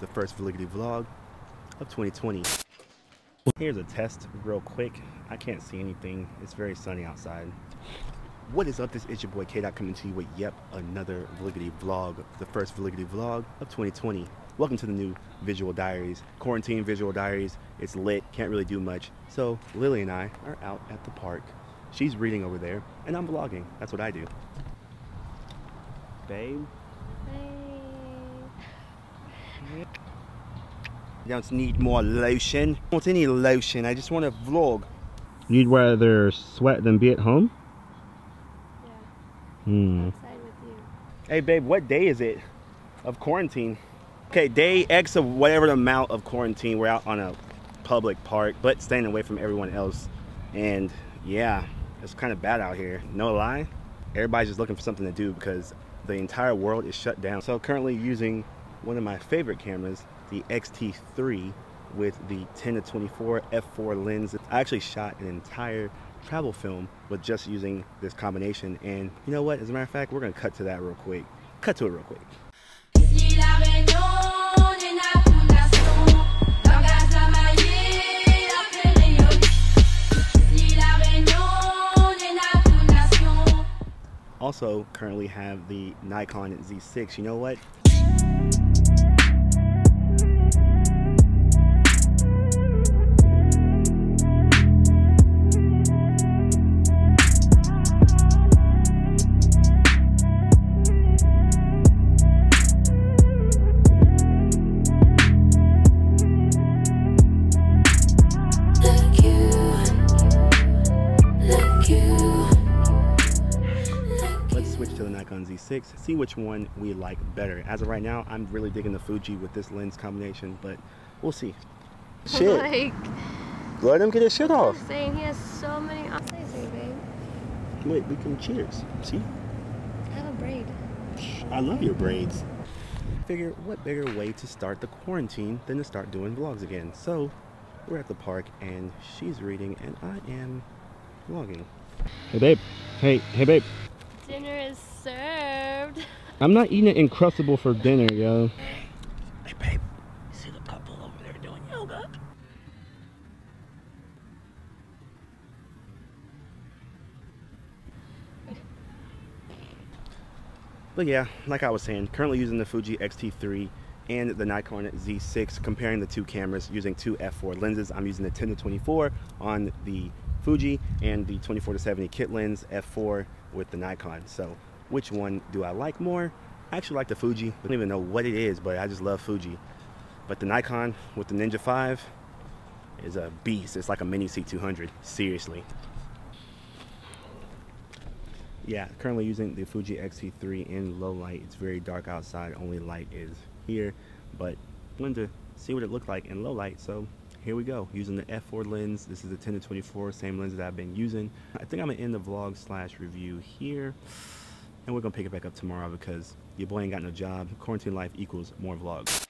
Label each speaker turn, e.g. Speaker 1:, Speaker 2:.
Speaker 1: the first Validity vlog of 2020. Here's a test real quick. I can't see anything. It's very sunny outside. What is up? This is your boy K coming to you with yep another Validity vlog, the first Validity vlog of 2020. Welcome to the new visual diaries, quarantine visual diaries. It's lit, can't really do much. So Lily and I are out at the park. She's reading over there, and I'm vlogging. That's what I do. Babe, I don't need more lotion. I don't want any lotion. I just want to vlog. You'd rather sweat than be at home?
Speaker 2: Yeah,
Speaker 1: Hmm.
Speaker 2: outside with you.
Speaker 1: Hey, babe, what day is it of quarantine? Okay, day X of whatever the amount of quarantine. We're out on a public park, but staying away from everyone else. And yeah, it's kind of bad out here. No lie. Everybody's just looking for something to do because the entire world is shut down. So currently using one of my favorite cameras, the XT3 with the 10 to 24 f4 lens. I actually shot an entire travel film with just using this combination. And you know what? As a matter of fact, we're gonna cut to that real quick. Cut to it real quick. Also, currently have the Nikon Z6. You know what? Let's switch to the Nikon Z6, see which one we like better. As of right now, I'm really digging the Fuji with this lens combination, but we'll see. Shit,
Speaker 2: Like,
Speaker 1: let him get his shit off.
Speaker 2: Saying he has so many options babe.
Speaker 1: Wait, we can cheers. See?
Speaker 2: I have a braid.
Speaker 1: I love your braids. Figure what bigger way to start the quarantine than to start doing vlogs again. So we're at the park and she's reading and I am vlogging. Hey babe. Hey, hey babe.
Speaker 2: Dinner is served.
Speaker 1: I'm not eating Uncrustable for dinner, yo. Hey babe, see the couple over there doing yoga? But yeah, like I was saying, currently using the Fuji X-T3 and the Nikon Z6, comparing the two cameras using two f4 lenses. I'm using the 10 to 24 on the Fuji and the 24 to 70 kit lens f4 with the Nikon. So which one do I like more? I actually like the Fuji. I don't even know what it is, but I just love Fuji. But the Nikon with the Ninja 5 is a beast. It's like a mini C200, seriously. Yeah, currently using the Fuji X-T3 in low light. It's very dark outside. Only light is here, but wanted to see what it looked like in low light. So here we go, using the f4 lens. This is the 10 to 24, same lens that I've been using. I think I'm gonna end the vlog slash review here, and we're gonna pick it back up tomorrow because your boy ain't got no job. Quarantine life equals more vlogs.